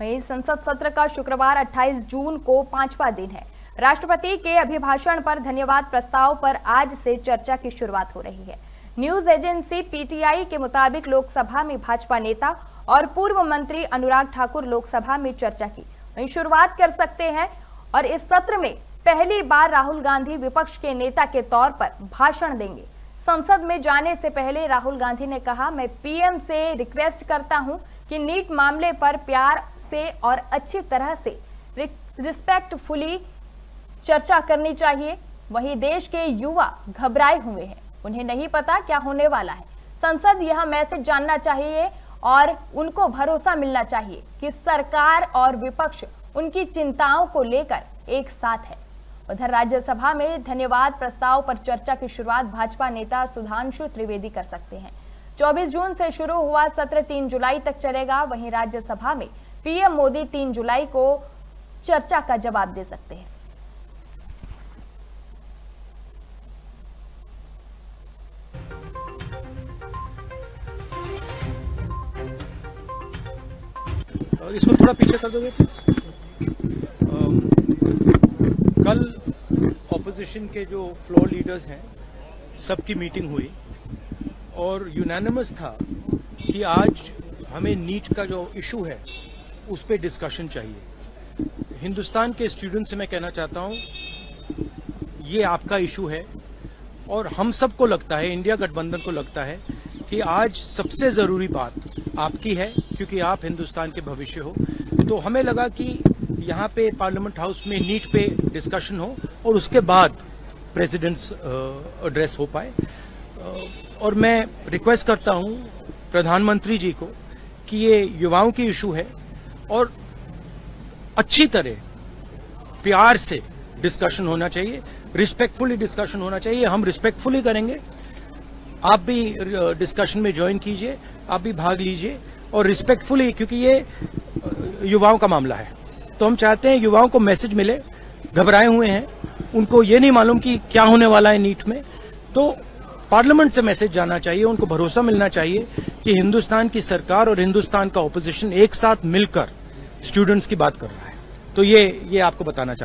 वहीं संसद सत्र का शुक्रवार 28 जून को पांचवा दिन है। राष्ट्रपति के अभिभाषण पर धन्यवाद प्रस्ताव पर आज से चर्चा की शुरुआत हो रही है। न्यूज़ एजेंसी पीटीआई के मुताबिक लोकसभा में भाजपा नेता और पूर्व मंत्री अनुराग ठाकुर लोकसभा में चर्चा की। वहीं शुरुआत कर सकते हैं और इस सत्र में पहली बार राहुल गांधी विपक्ष के नेता के तौर पर भाषण देंगे। संसद में जाने से पहले राहुल गांधी ने कहा, मैं पीएम से रिक्वेस्ट करता हूँ कि नीट मामले पर प्यार से और अच्छी तरह से रिस्पेक्टफुली चर्चा करनी चाहिए। वहीं देश के युवा घबराए हुए हैं। उन्हें नहीं पता क्या होने वाला है। संसद यह मैसेज जानना चाहिए और उनको भरोसा मिलना चाहिए कि सरकार और विपक्ष उनकी चिंताओं को लेकर एक साथ है। उधर राज्यसभा में धन्यवाद प्रस्ताव पर चर्चा की शुरुआत भाजपा नेता सुधांशु त्रिवेदी कर सकते हैं। 24 जून से शुरू हुआ सत्र 3 जुलाई तक चलेगा। वहीं राज्यसभा में पीएम मोदी 3 जुलाई को चर्चा का जवाब दे सकते हैं। इसको थोड़ा पीछे कर दोगे प्लीज़ कल ऑपोजिशन के जो फ्लोर लीडर्स हैं सबकी मीटिंग हुई। और यूनानिमस था कि आज हमें नीट का जो इशू है, उस पर डिस्कशन चाहिए। हिंदुस्तान के स्टूडेंट से मैं कहना चाहता हूँ, ये आपका इशू है और हम सबको लगता है इंडिया गठबंधन को लगता है कि आज सबसे ज़रूरी बात आपकी है, क्योंकि आप हिंदुस्तान के भविष्य हो। तो हमें लगा कि यहाँ पे पार्लियामेंट हाउस में नीट पे डिस्कशन हो और उसके बाद प्रेसिडेंट्स एड्रेस हो पाए। और मैं रिक्वेस्ट करता हूँ प्रधानमंत्री जी को कि ये युवाओं की इशू है और अच्छी तरह प्यार से डिस्कशन होना चाहिए रिस्पेक्टफुली डिस्कशन होना चाहिए। हम रिस्पेक्टफुली करेंगे। आप भी डिस्कशन में ज्वाइन कीजिए, आप भी भाग लीजिए और रिस्पेक्टफुली क्योंकि ये युवाओं का मामला है। तो हम चाहते हैं युवाओं को मैसेज मिले, घबराए हुए हैं, उनको ये नहीं मालूम कि क्या होने वाला है नीट में। तो पार्लियामेंट से मैसेज जाना चाहिए, उनको भरोसा मिलना चाहिए कि हिंदुस्तान की सरकार और हिंदुस्तान का ऑपोजिशन एक साथ मिलकर स्टूडेंट्स की बात कर रहा है। तो ये ये आपको बताना चाह रहा